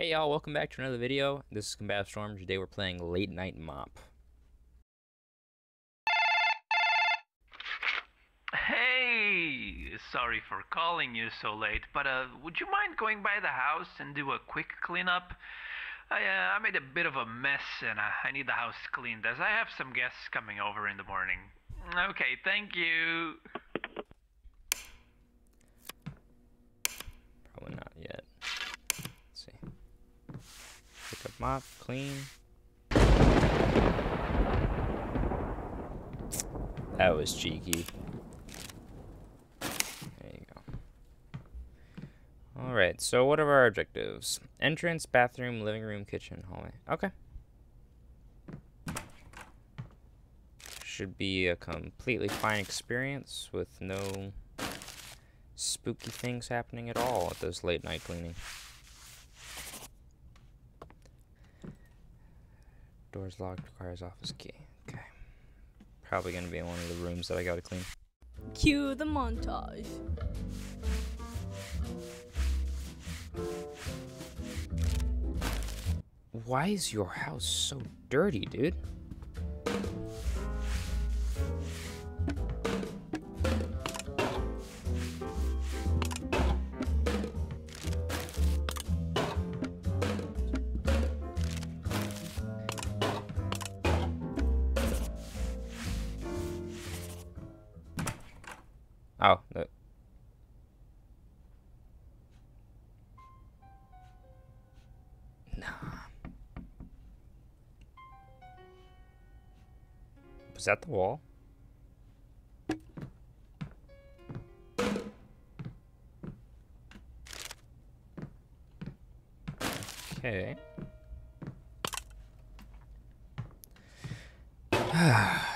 Hey y'all, welcome back to another video. This is Combative Storm. Today we're playing Late Night Mop. Hey, sorry for calling you so late, but uh, would you mind going by the house and do a quick cleanup? I, uh, I made a bit of a mess and uh, I need the house cleaned as I have some guests coming over in the morning. Okay, thank you. Probably not yet. Let's see. Pick up mop, clean. That was cheeky. There you go. Alright, so what are our objectives? Entrance, bathroom, living room, kitchen, hallway. Okay. Should be a completely fine experience with no spooky things happening at all at this late night cleaning. Doors locked, requires office key. Okay. Probably gonna be in one of the rooms that I gotta clean. Cue the montage. Why is your house so dirty, dude? Oh, the, Nah. Was that the wall? Okay.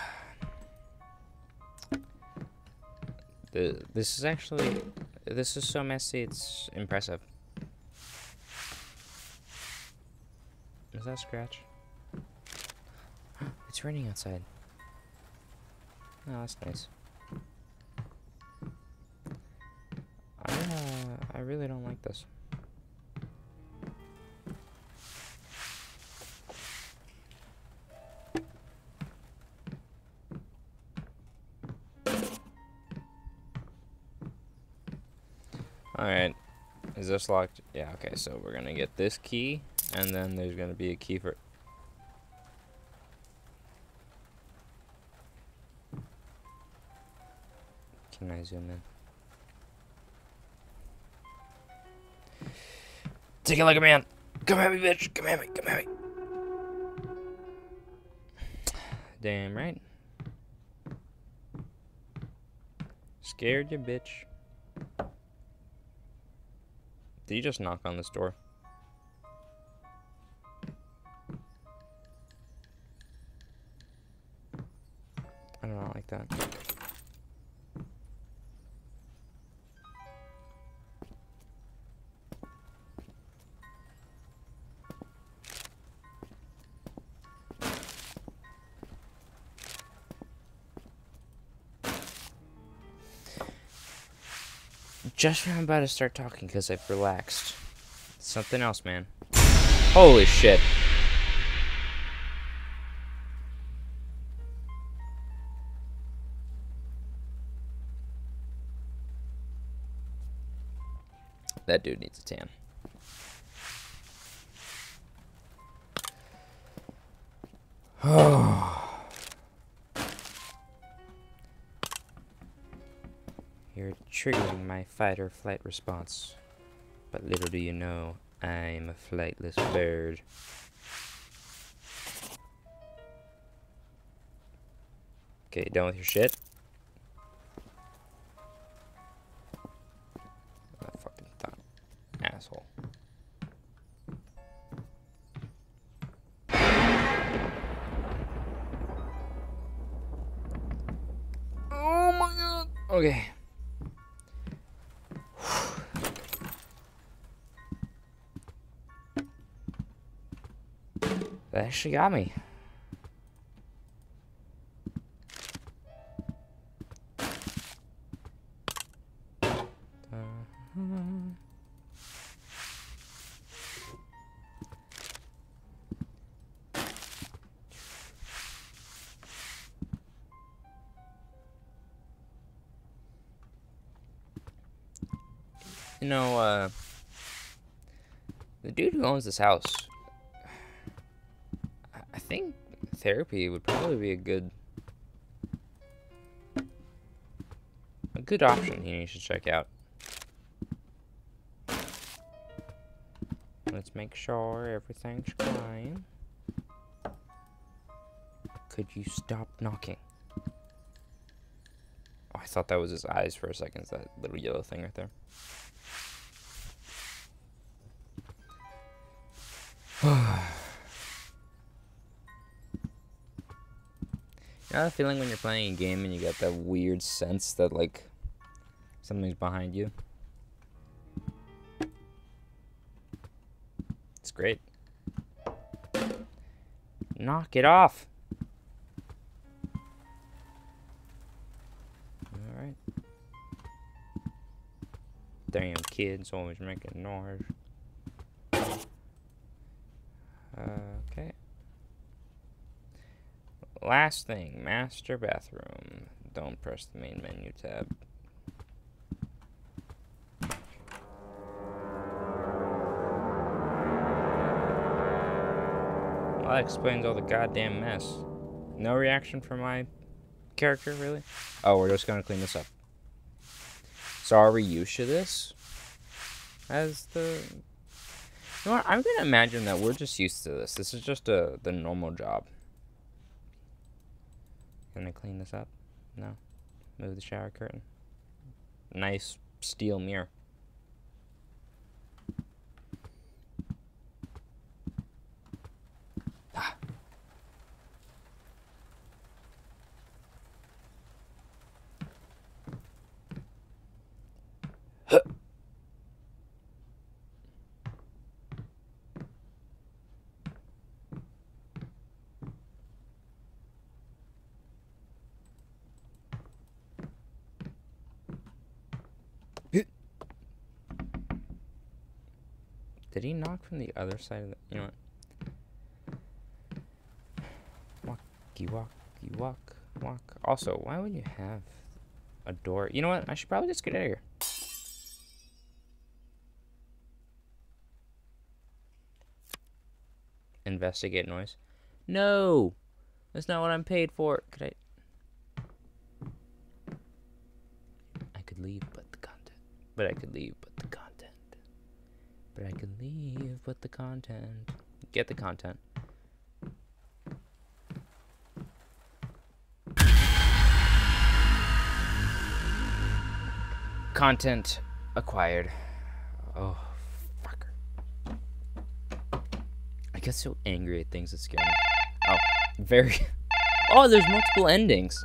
this is actually, this is so messy, it's impressive. Is that Scratch? It's raining outside. Oh, that's nice. I, uh, I really don't like this. Alright. Is this locked? Yeah, okay, so we're gonna get this key, and then there's gonna be a key for... Can I zoom in? Take it like a man! Come at me, bitch! Come at me! Come at me! Damn right. Scared you, bitch. Did you just knock on this door? I do not like that. Just when I'm about to start talking because I've relaxed. Something else, man. Holy shit. That dude needs a tan. Oh. triggering my fight or flight response. But little do you know, I'm a flightless bird. Okay, done with your shit? I fucking thought. Asshole. Oh my god. Okay. They actually got me. You know, uh, the dude who owns this house therapy would probably be a good, a good option here you should check out. Let's make sure everything's fine. Could you stop knocking? Oh, I thought that was his eyes for a second. That little yellow thing right there. You know that feeling when you're playing a game and you get that weird sense that like something's behind you? It's great. Knock it off. Alright. Damn kids always making noise. Okay. Last thing, master bathroom. Don't press the main menu tab. Well, that explains all the goddamn mess. No reaction from my character, really? Oh, we're just gonna clean this up. So are we used to this? As the... You know what? I'm gonna imagine that we're just used to this. This is just a the normal job. Gonna clean this up? No. Move the shower curtain. Nice steel mirror. Did he knock from the other side of the. You know what? Walkie walk, you walk, walk. Also, why would you have a door? You know what? I should probably just get out of here. Investigate noise. No! That's not what I'm paid for. Could I. I could leave, but the content. But I could leave, but the content. But I could leave, with the content. Get the content. Content acquired. Oh, fucker. I get so angry at things that scare me. Oh, very. Oh, there's multiple endings.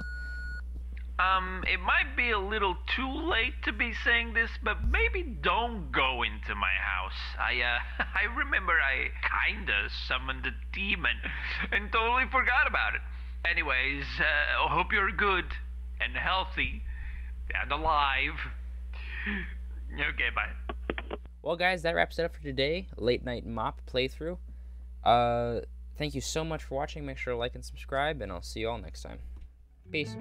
Um, it might be a little too late to be saying this, but maybe don't go into my house. I, uh, I remember I kinda summoned a demon and totally forgot about it. Anyways, uh, hope you're good and healthy and alive. Okay, bye. Well, guys, that wraps it up for today. Late night mop playthrough. Uh, thank you so much for watching. Make sure to like and subscribe, and I'll see you all next time. Peace.